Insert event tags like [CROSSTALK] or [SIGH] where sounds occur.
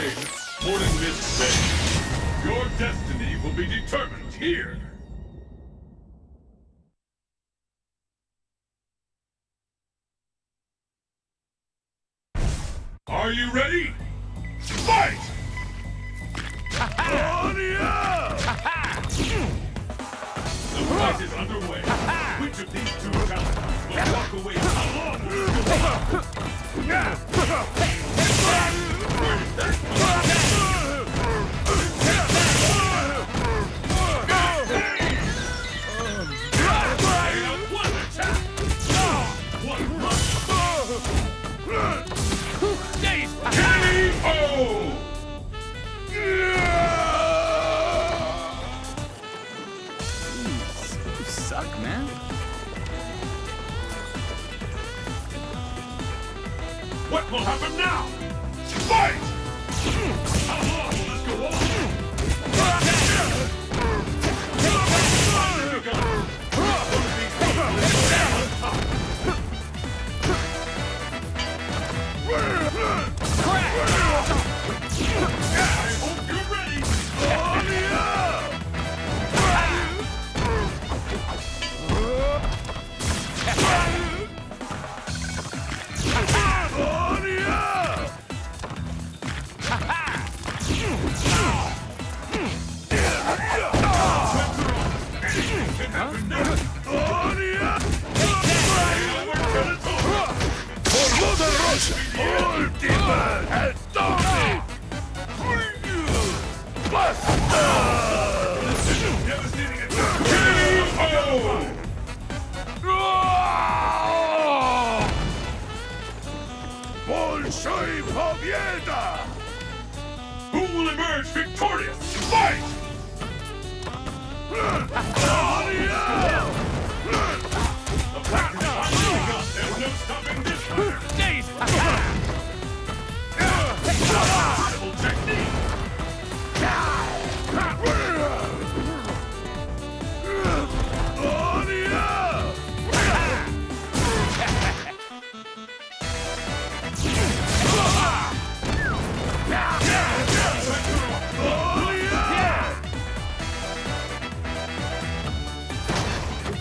claims Morning Mist Bay. Your destiny will be determined here. Are you ready? Fight! The fight is underway. Which of these two challengers will walk away suck, man. What will happen now? Fight! Uh-huh, this go? Devastating attack. KO! Большой победа! Who will emerge victorious? Fight! [LAUGHS]